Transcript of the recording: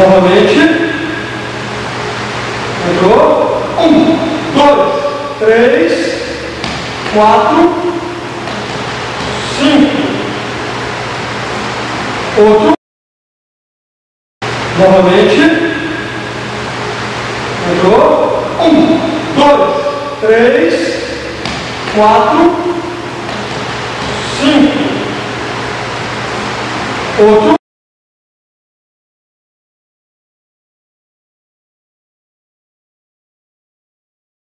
Novamente. Entrou. Um, dois, três, quatro, cinco. Outro. Novamente. Entrou. Um, dois, três, quatro, cinco. Outro.